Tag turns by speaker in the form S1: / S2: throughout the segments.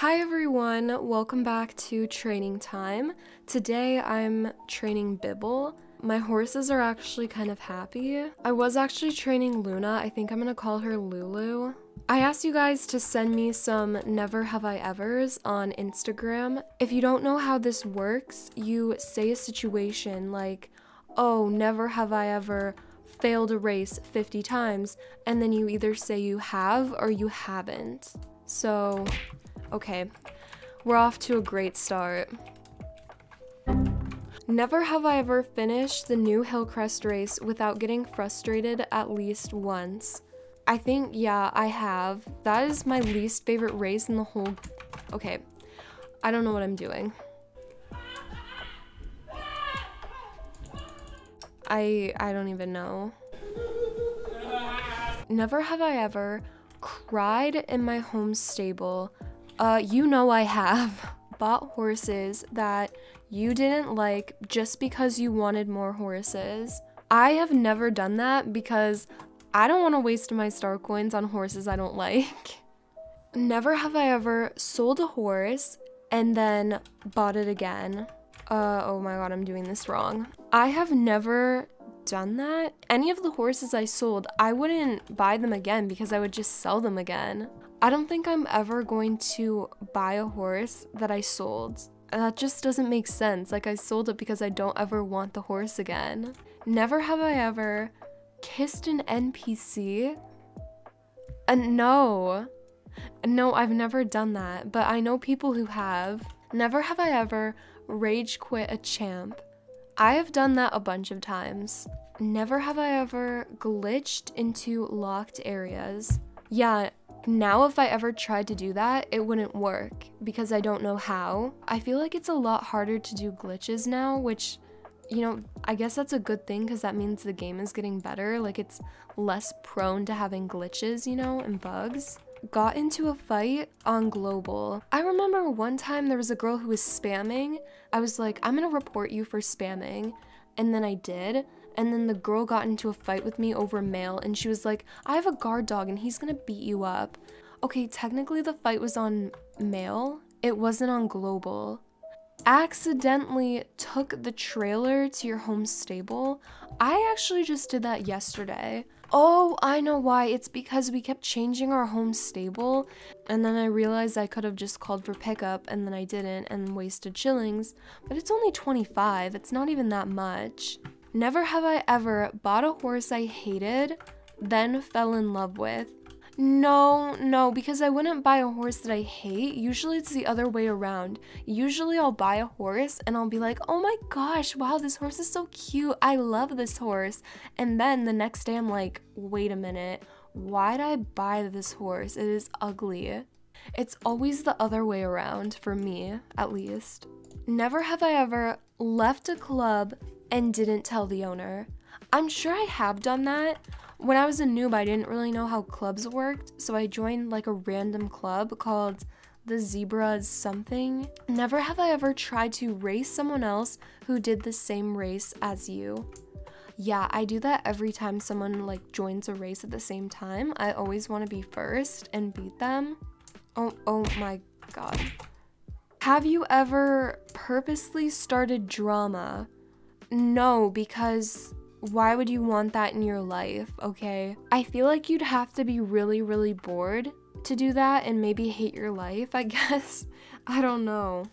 S1: Hi everyone, welcome back to training time. Today I'm training Bibble. My horses are actually kind of happy. I was actually training Luna. I think I'm gonna call her Lulu. I asked you guys to send me some never have I evers on Instagram. If you don't know how this works, you say a situation like, oh, never have I ever failed a race 50 times, and then you either say you have or you haven't. So, okay, we're off to a great start. Never have I ever finished the new Hillcrest race without getting frustrated at least once. I think, yeah, I have. That is my least favorite race in the whole... Okay, I don't know what I'm doing. I I don't even know. Never have I ever cried in my home stable. Uh, you know I have. Bought horses that you didn't like just because you wanted more horses. I have never done that because I don't want to waste my star coins on horses I don't like. Never have I ever sold a horse and then bought it again. Uh, oh my god, I'm doing this wrong. I have never done that. Any of the horses I sold, I wouldn't buy them again because I would just sell them again. I don't think I'm ever going to buy a horse that I sold. That just doesn't make sense. Like, I sold it because I don't ever want the horse again. Never have I ever kissed an NPC. Uh, no. No, I've never done that, but I know people who have. Never have I ever rage quit a champ. I have done that a bunch of times. Never have I ever glitched into locked areas. Yeah, now if I ever tried to do that, it wouldn't work because I don't know how. I feel like it's a lot harder to do glitches now, which, you know, I guess that's a good thing because that means the game is getting better. Like it's less prone to having glitches, you know, and bugs got into a fight on Global. I remember one time there was a girl who was spamming. I was like, I'm gonna report you for spamming. And then I did. And then the girl got into a fight with me over mail and she was like, I have a guard dog and he's gonna beat you up. Okay, technically the fight was on mail, it wasn't on Global accidentally took the trailer to your home stable. I actually just did that yesterday. Oh, I know why. It's because we kept changing our home stable, and then I realized I could have just called for pickup, and then I didn't, and wasted shillings. But it's only 25, it's not even that much. Never have I ever bought a horse I hated, then fell in love with. No, no, because I wouldn't buy a horse that I hate. Usually it's the other way around. Usually I'll buy a horse and I'll be like, oh my gosh, wow, this horse is so cute. I love this horse. And then the next day I'm like, wait a minute, why did I buy this horse? It is ugly. It's always the other way around, for me, at least. Never have I ever left a club and didn't tell the owner. I'm sure I have done that, when I was a noob, I didn't really know how clubs worked, so I joined like a random club called the Zebras something. Never have I ever tried to race someone else who did the same race as you. Yeah, I do that every time someone like joins a race at the same time. I always want to be first and beat them. Oh, oh my god. Have you ever purposely started drama? No, because why would you want that in your life, okay? I feel like you'd have to be really, really bored to do that and maybe hate your life, I guess. I don't know.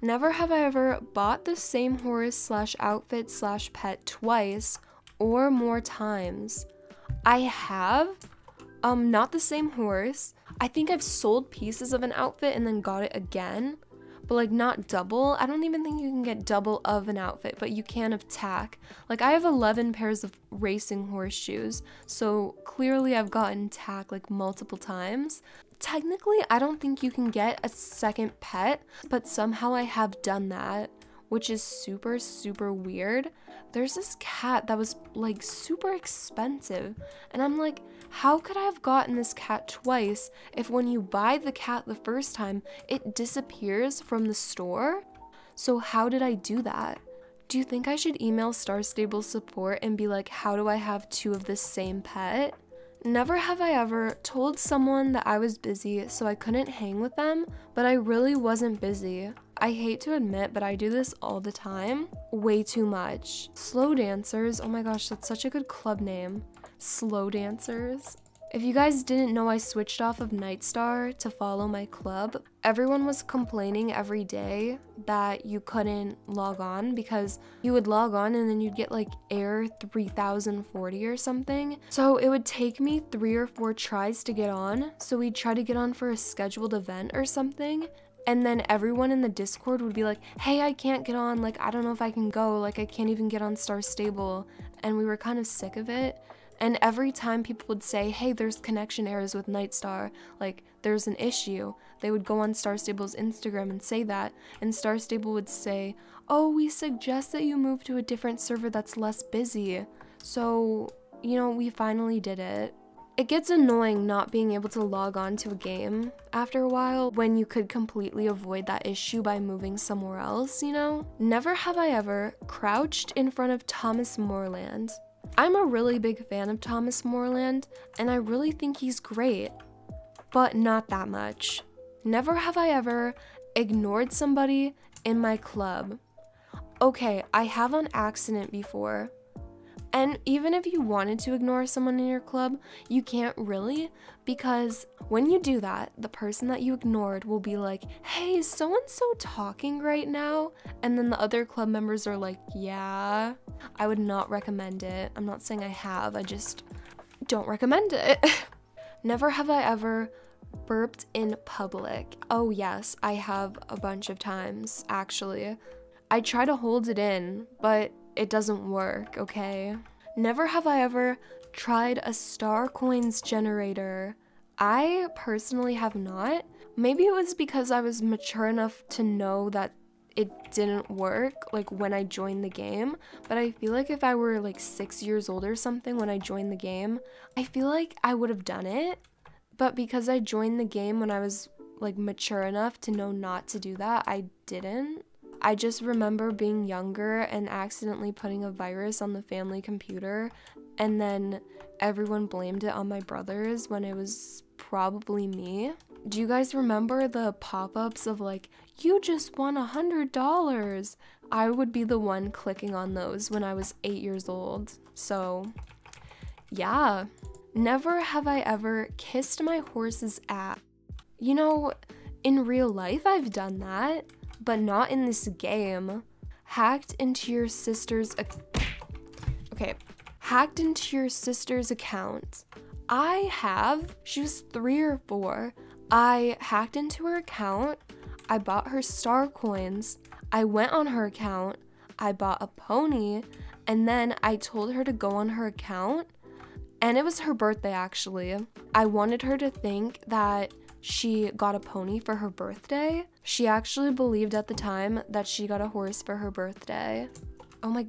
S1: Never have I ever bought the same horse slash outfit slash pet twice or more times. I have, um, not the same horse. I think I've sold pieces of an outfit and then got it again but like not double. I don't even think you can get double of an outfit, but you can of tack. Like I have 11 pairs of racing horseshoes, so clearly I've gotten tack like multiple times. Technically, I don't think you can get a second pet, but somehow I have done that which is super, super weird. There's this cat that was like super expensive, and I'm like, how could I have gotten this cat twice if when you buy the cat the first time, it disappears from the store? So, how did I do that? Do you think I should email Star Stable support and be like, how do I have two of the same pet? Never have I ever told someone that I was busy so I couldn't hang with them, but I really wasn't busy. I hate to admit, but I do this all the time. Way too much. Slow dancers, oh my gosh, that's such a good club name. Slow dancers. If you guys didn't know I switched off of Nightstar to follow my club, everyone was complaining every day that you couldn't log on because you would log on and then you'd get like error 3040 or something. So it would take me three or four tries to get on. So we'd try to get on for a scheduled event or something. And then everyone in the Discord would be like, hey, I can't get on. Like, I don't know if I can go. Like, I can't even get on Star Stable. And we were kind of sick of it. And every time people would say, hey, there's connection errors with Nightstar, like there's an issue, they would go on Star Stable's Instagram and say that, and Star Stable would say, oh, we suggest that you move to a different server that's less busy. So, you know, we finally did it. It gets annoying not being able to log on to a game after a while when you could completely avoid that issue by moving somewhere else, you know? Never have I ever crouched in front of Thomas Morland I'm a really big fan of Thomas Morland, and I really think he's great, but not that much. Never have I ever ignored somebody in my club. Okay, I have on accident before, and even if you wanted to ignore someone in your club, you can't really because when you do that, the person that you ignored will be like, hey, so and so talking right now? And then the other club members are like, yeah. I would not recommend it. I'm not saying I have, I just don't recommend it. Never have I ever burped in public. Oh, yes, I have a bunch of times, actually. I try to hold it in, but it doesn't work, okay? Never have I ever tried a star coins generator. I personally have not. Maybe it was because I was mature enough to know that it didn't work like when I joined the game, but I feel like if I were like 6 years old or something when I joined the game, I feel like I would have done it. But because I joined the game when I was like mature enough to know not to do that, I didn't. I just remember being younger and accidentally putting a virus on the family computer, and then everyone blamed it on my brothers when it was probably me. Do you guys remember the pop ups of like, you just won a hundred dollars? I would be the one clicking on those when I was eight years old. So, yeah. Never have I ever kissed my horse's ass. You know, in real life, I've done that but not in this game. Hacked into your sister's Okay. Hacked into your sister's account. I have. She was 3 or 4. I hacked into her account. I bought her star coins. I went on her account. I bought a pony and then I told her to go on her account. And it was her birthday actually. I wanted her to think that she got a pony for her birthday. She actually believed at the time that she got a horse for her birthday. Oh my,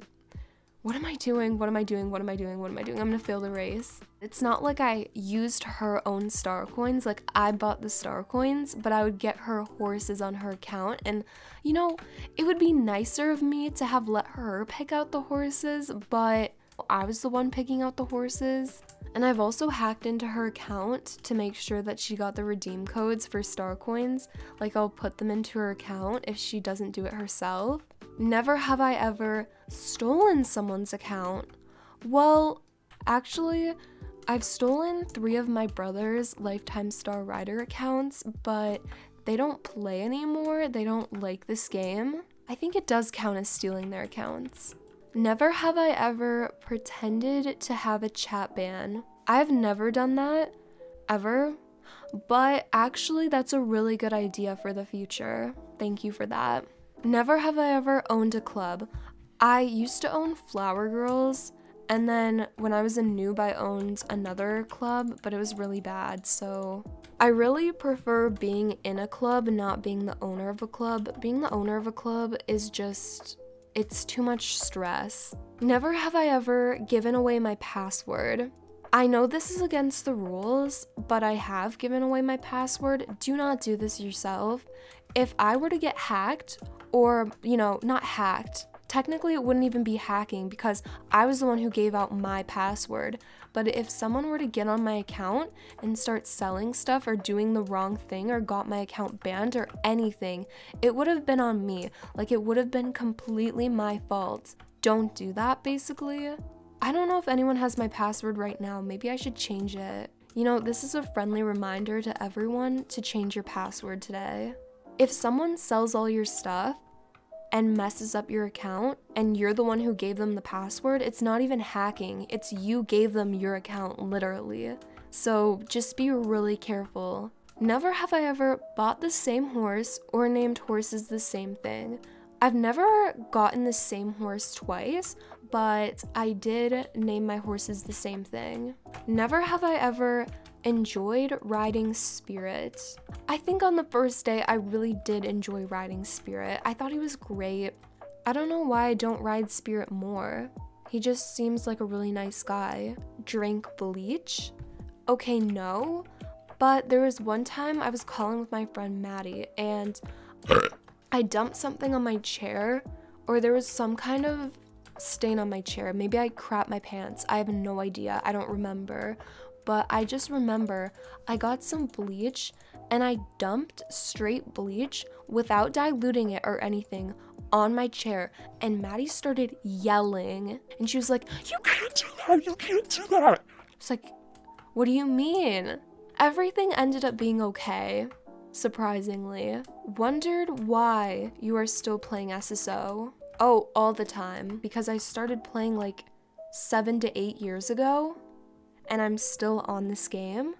S1: what am I doing? What am I doing? What am I doing? What am I doing? I'm gonna fail the race. It's not like I used her own star coins, like I bought the star coins, but I would get her horses on her account. And you know, it would be nicer of me to have let her pick out the horses, but I was the one picking out the horses. And I've also hacked into her account to make sure that she got the redeem codes for star coins. Like, I'll put them into her account if she doesn't do it herself. Never have I ever stolen someone's account. Well, actually, I've stolen three of my brother's Lifetime Star Rider accounts, but they don't play anymore. They don't like this game. I think it does count as stealing their accounts. Never have I ever pretended to have a chat ban. I've never done that, ever. But actually, that's a really good idea for the future. Thank you for that. Never have I ever owned a club. I used to own Flower Girls, and then when I was a noob, I owned another club, but it was really bad, so I really prefer being in a club, not being the owner of a club. Being the owner of a club is just it's too much stress. Never have I ever given away my password. I know this is against the rules, but I have given away my password. Do not do this yourself. If I were to get hacked, or, you know, not hacked, technically it wouldn't even be hacking because I was the one who gave out my password. But if someone were to get on my account and start selling stuff or doing the wrong thing or got my account banned or anything, it would have been on me. Like it would have been completely my fault. Don't do that, basically. I don't know if anyone has my password right now. Maybe I should change it. You know, this is a friendly reminder to everyone to change your password today. If someone sells all your stuff, and messes up your account and you're the one who gave them the password, it's not even hacking. It's you gave them your account, literally. So just be really careful. Never have I ever bought the same horse or named horses the same thing. I've never gotten the same horse twice, but I did name my horses the same thing. Never have I ever enjoyed riding Spirit. I think on the first day I really did enjoy riding Spirit. I thought he was great. I don't know why I don't ride Spirit more. He just seems like a really nice guy. Drink bleach? Okay, no. But there was one time I was calling with my friend Maddie and I dumped something on my chair or there was some kind of stain on my chair. Maybe I crap my pants. I have no idea. I don't remember but I just remember I got some bleach and I dumped straight bleach without diluting it or anything on my chair and Maddie started yelling and she was like, You can't do that, you can't do that. It's like, what do you mean? Everything ended up being okay, surprisingly. Wondered why you are still playing SSO. Oh, all the time, because I started playing like seven to eight years ago and I'm still on this game,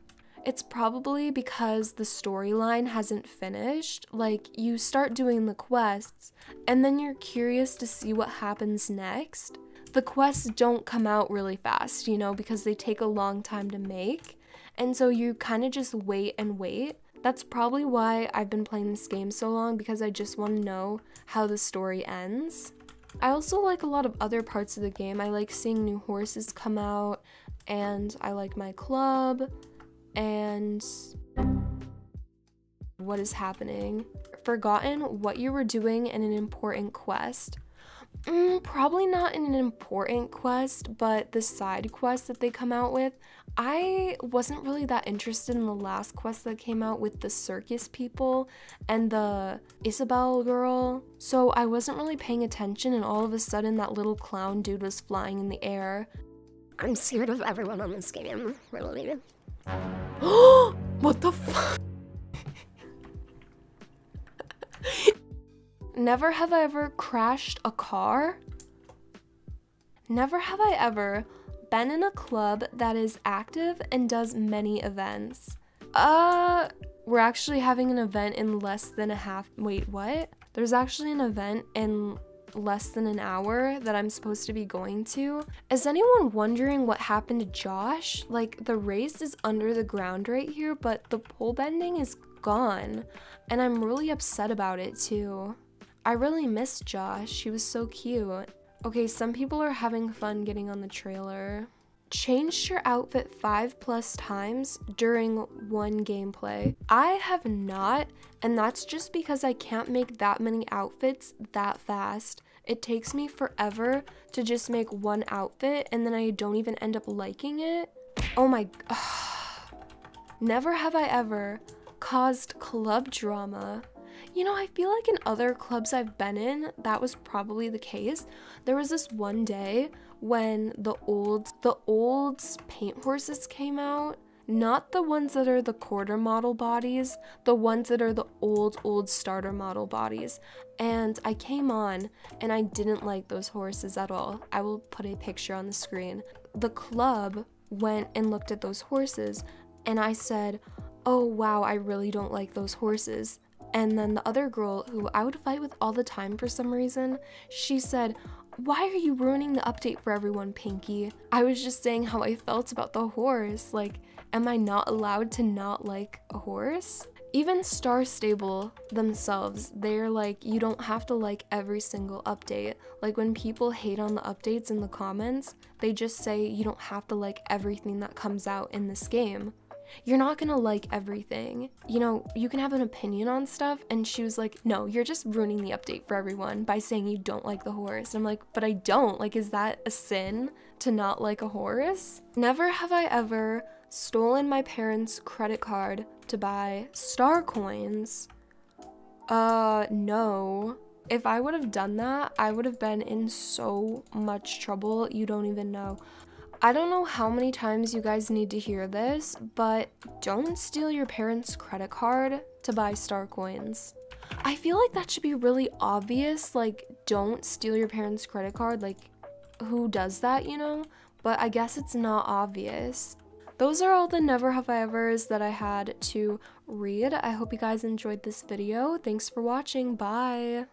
S1: it's probably because the storyline hasn't finished. Like, you start doing the quests, and then you're curious to see what happens next. The quests don't come out really fast, you know, because they take a long time to make. And so you kind of just wait and wait. That's probably why I've been playing this game so long because I just want to know how the story ends. I also like a lot of other parts of the game. I like seeing new horses come out and I like my club and what is happening. Forgotten what you were doing in an important quest. Mm, probably not in an important quest, but the side quest that they come out with. I wasn't really that interested in the last quest that came out with the circus people and the Isabelle girl, so I wasn't really paying attention, and all of a sudden, that little clown dude was flying in the air.
S2: I'm scared of everyone on this game, really.
S1: what the fuck? Never have I ever crashed a car. Never have I ever been in a club that is active and does many events. Uh, we're actually having an event in less than a half. Wait, what? There's actually an event in less than an hour that I'm supposed to be going to. Is anyone wondering what happened to Josh? Like, the race is under the ground right here, but the pole bending is gone. And I'm really upset about it too. I really miss Josh. He was so cute. Okay, some people are having fun getting on the trailer. Changed your outfit five plus times during one gameplay. I have not, and that's just because I can't make that many outfits that fast. It takes me forever to just make one outfit and then I don't even end up liking it. Oh my, never have I ever caused club drama. You know, I feel like in other clubs I've been in, that was probably the case. There was this one day when the old the old paint horses came out not the ones that are the quarter model bodies, the ones that are the old, old starter model bodies. And I came on and I didn't like those horses at all. I will put a picture on the screen. The club went and looked at those horses and I said, Oh wow, I really don't like those horses. And then the other girl, who I would fight with all the time for some reason, she said, why are you ruining the update for everyone, Pinky? I was just saying how I felt about the horse. Like, am I not allowed to not like a horse? Even Star Stable themselves, they're like, you don't have to like every single update. Like, when people hate on the updates in the comments, they just say you don't have to like everything that comes out in this game. You're not gonna like everything. You know, you can have an opinion on stuff. And she was like, no, you're just ruining the update for everyone by saying you don't like the horse. And I'm like, but I don't. Like, is that a sin to not like a horse? Never have I ever stolen my parents' credit card to buy star coins. Uh, no. If I would have done that, I would have been in so much trouble. You don't even know. I don't know how many times you guys need to hear this, but don't steal your parents' credit card to buy star coins. I feel like that should be really obvious. Like, don't steal your parents' credit card. Like, who does that, you know? But I guess it's not obvious. Those are all the never have I ever's that I had to read. I hope you guys enjoyed this video. Thanks for watching. Bye.